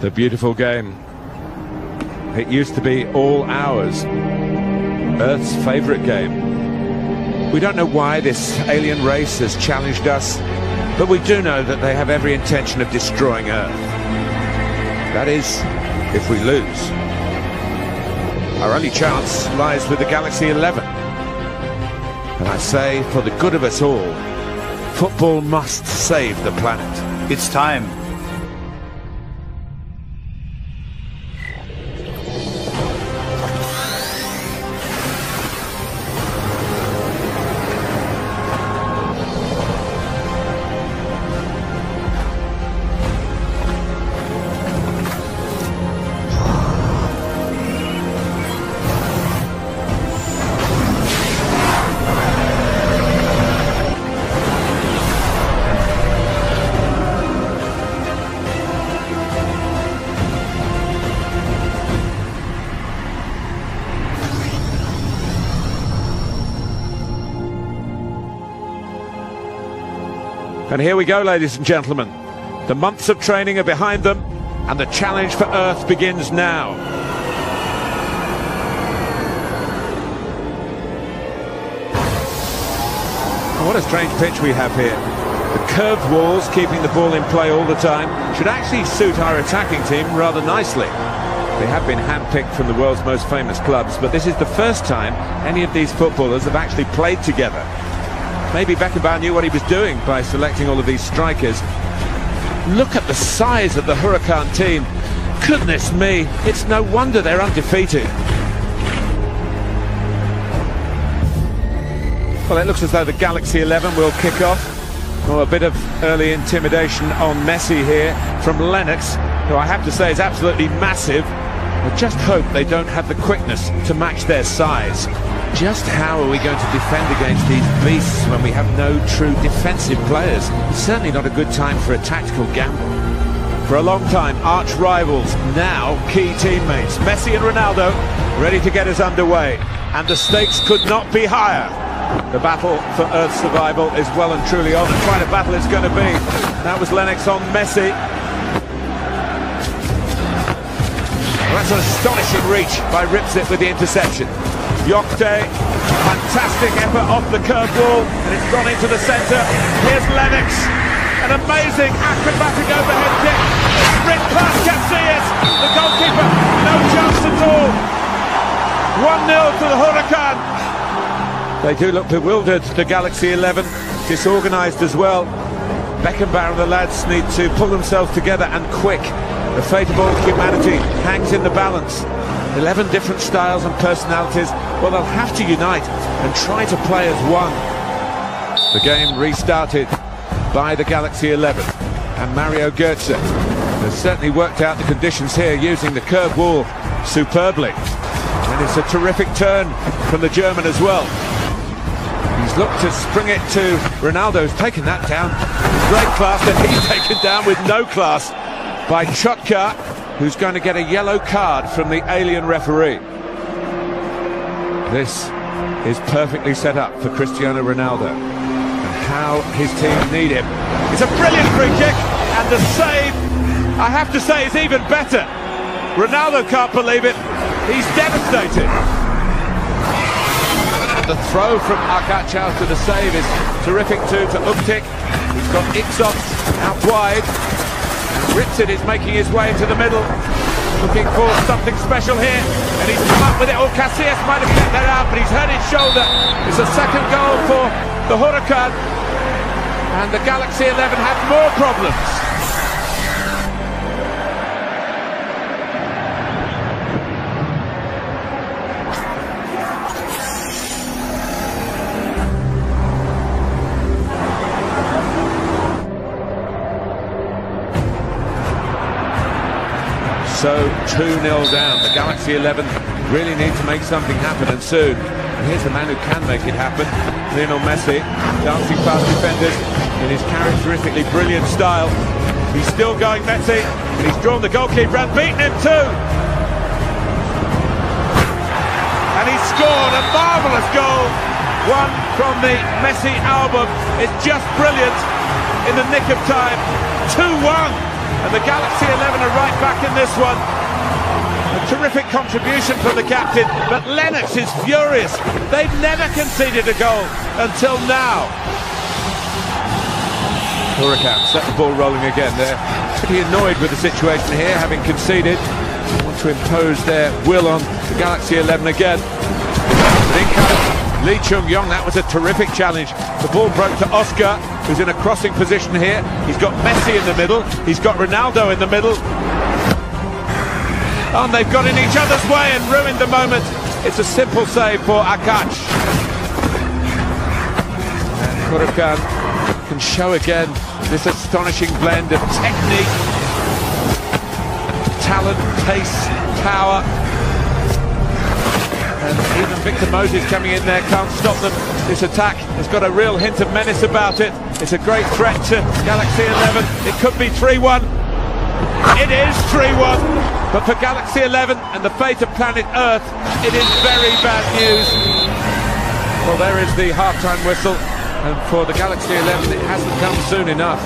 The beautiful game. It used to be all ours. Earth's favourite game. We don't know why this alien race has challenged us, but we do know that they have every intention of destroying Earth. That is, if we lose. Our only chance lies with the Galaxy 11. And I say, for the good of us all, football must save the planet. It's time. And here we go, ladies and gentlemen. The months of training are behind them, and the challenge for Earth begins now. what a strange pitch we have here. The curved walls, keeping the ball in play all the time, should actually suit our attacking team rather nicely. They have been handpicked from the world's most famous clubs, but this is the first time any of these footballers have actually played together. Maybe Beckenbauer knew what he was doing by selecting all of these strikers. Look at the size of the Huracan team. Goodness me, it's no wonder they're undefeated. Well, it looks as though the Galaxy 11 will kick off. Oh, a bit of early intimidation on Messi here from Lennox, who I have to say is absolutely massive. I just hope they don't have the quickness to match their size. Just how are we going to defend against these beasts when we have no true defensive players? It's certainly not a good time for a tactical gamble. For a long time, arch rivals, now key teammates. Messi and Ronaldo ready to get us underway. And the stakes could not be higher. The battle for Earth's survival is well and truly on, and quite a battle it's going to be. That was Lennox on Messi. Well, that's an astonishing reach by Ripsett with the interception. Yokte, fantastic effort off the curved wall, and it's gone into the centre. Here's Lennox, an amazing acrobatic overhead kick. Sprint past Casillas, the goalkeeper, no chance at all. 1-0 to the Huracan. They do look bewildered, the Galaxy 11, disorganised as well. Beckenbauer and the lads need to pull themselves together and quick. The fate of all humanity hangs in the balance. 11 different styles and personalities. Well, they'll have to unite and try to play as one. The game restarted by the Galaxy 11 and Mario Götze has certainly worked out the conditions here using the curved wall superbly. And it's a terrific turn from the German as well. He's looked to spring it to Ronaldo, who's taken that down. Great class, and he's taken down with no class by Chotka, who's going to get a yellow card from the alien referee. This is perfectly set up for Cristiano Ronaldo. And how his team need him. It's a brilliant free kick, and the save, I have to say, is even better. Ronaldo can't believe it. He's devastated. The throw from Arkachav to the save is terrific too to Uktik. He's got Ixos out wide. Ripsett is making his way into the middle. Looking for something special here. And he's come up with it. Oh, Casillas might have kept that out, but he's hurt his shoulder. It's a second goal for the Huracan. And the Galaxy 11 have more problems. 2-0 down. The Galaxy 11 really need to make something happen and soon. And here's the man who can make it happen, Lionel Messi, dancing past defenders in his characteristically brilliant style. He's still going Messi, and he's drawn the goalkeeper and beaten him too. And he's scored a marvellous goal. One from the Messi album. It's just brilliant in the nick of time. 2-1. And the Galaxy 11 are right back in this one. Terrific contribution from the captain, but Lennox is furious. They've never conceded a goal until now. Huracan set the ball rolling again. They're pretty annoyed with the situation here, having conceded. They Want to impose their will on the Galaxy 11 again. But in comes Lee Chung Yong. That was a terrific challenge. The ball broke to Oscar, who's in a crossing position here. He's got Messi in the middle. He's got Ronaldo in the middle. And they've got in each other's way and ruined the moment. It's a simple save for Akac. And can show again this astonishing blend of technique, talent, pace, power. And even Victor Moses coming in there can't stop them. This attack has got a real hint of menace about it. It's a great threat to Galaxy 11. It could be 3-1. It is 3-1. But for Galaxy 11 and the fate of planet Earth, it is very bad news. Well, there is the half-time whistle. And for the Galaxy 11, it hasn't come soon enough.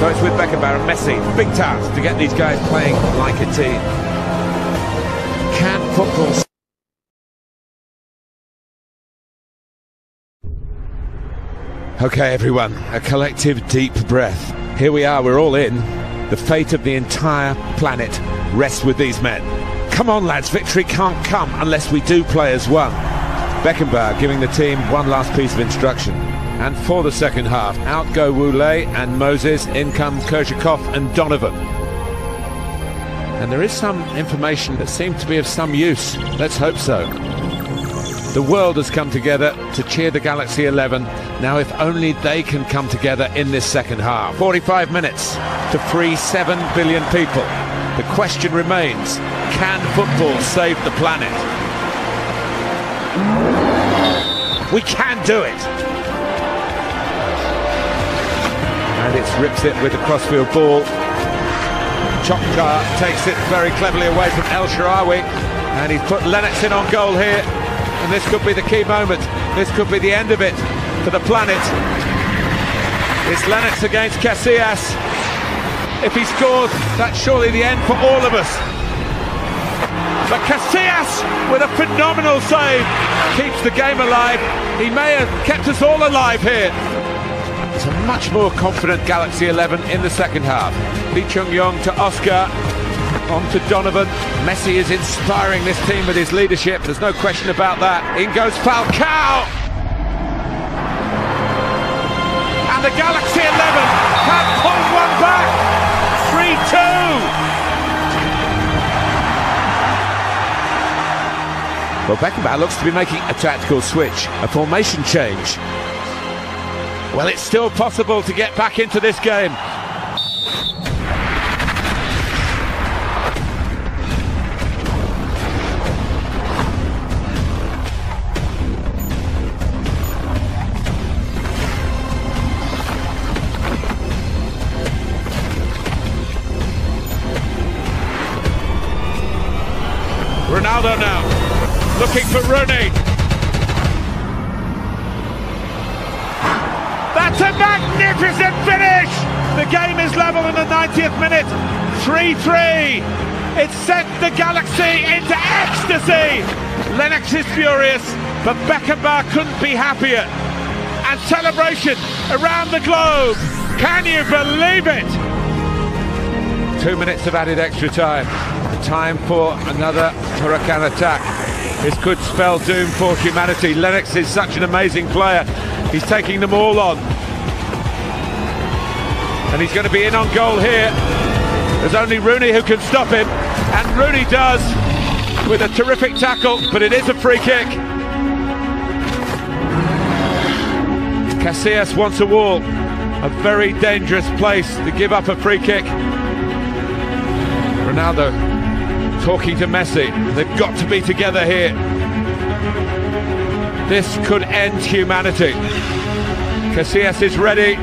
So it's with Beckenbauer and Messi. Big task to get these guys playing like a team. Can football... Okay, everyone, a collective deep breath. Here we are, we're all in. The fate of the entire planet rests with these men. Come on, lads, victory can't come unless we do play as one. Beckenbauer giving the team one last piece of instruction. And for the second half, out go Woulé and Moses, in come Kerzhakov and Donovan. And there is some information that seems to be of some use. Let's hope so. The world has come together to cheer the Galaxy 11. Now, if only they can come together in this second half. 45 minutes to free 7 billion people. The question remains, can football save the planet? We can do it. And it's Ripsett with the crossfield ball. Chokka takes it very cleverly away from El Shaarawy. And he's put Lennox in on goal here. And this could be the key moment. This could be the end of it for the planet. It's Lennox against Casillas. If he scores, that's surely the end for all of us. But Casillas, with a phenomenal save, keeps the game alive. He may have kept us all alive here. It's a much more confident Galaxy 11 in the second half. Lee Chung Yong to Oscar, on to Donovan. Messi is inspiring this team with his leadership. There's no question about that. In goes Falcao. The Galaxy 11 have pulled one back. 3-2. Well, Beckenbauer looks to be making a tactical switch, a formation change. Well, it's still possible to get back into this game. Ronaldo now, looking for Rooney. That's a magnificent finish! The game is level in the 90th minute, 3-3. It sent the Galaxy into ecstasy. Lennox is furious, but Beckenbauer couldn't be happier. And celebration around the globe. Can you believe it? Two minutes of added extra time. Time for another Huracan attack. This could spell doom for humanity. Lennox is such an amazing player. He's taking them all on. And he's going to be in on goal here. There's only Rooney who can stop him. And Rooney does with a terrific tackle, but it is a free kick. Casillas wants a wall. A very dangerous place to give up a free kick. Ronaldo talking to Messi. They've got to be together here. This could end humanity. Casillas is ready.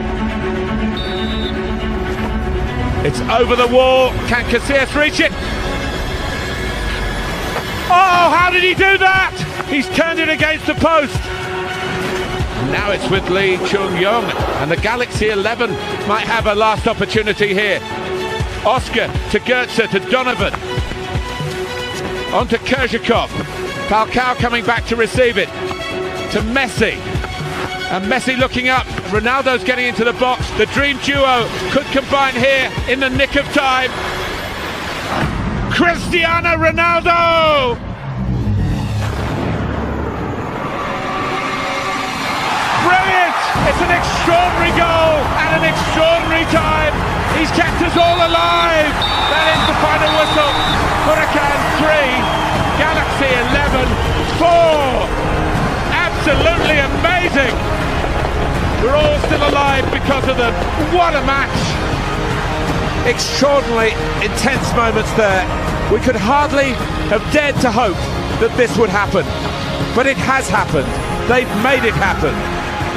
It's over the wall. Can Casillas reach it? Oh, how did he do that? He's turned it against the post. Now it's with Lee Chung Yong, and the Galaxy 11 might have a last opportunity here. Oscar to Goetze to Donovan. On to Kerzhakov. Falcao coming back to receive it. To Messi. And Messi looking up. Ronaldo's getting into the box. The dream duo could combine here in the nick of time. Cristiano Ronaldo! Brilliant! It's an extraordinary goal and an extraordinary time. He's kept us all alive. Absolutely amazing. We're all still alive because of them. What a match. Extraordinarily intense moments there. We could hardly have dared to hope that this would happen. But it has happened. They've made it happen.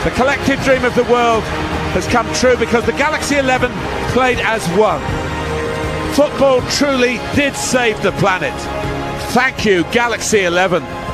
The collective dream of the world has come true because the Galaxy 11 played as one. Football truly did save the planet. Thank you, Galaxy 11.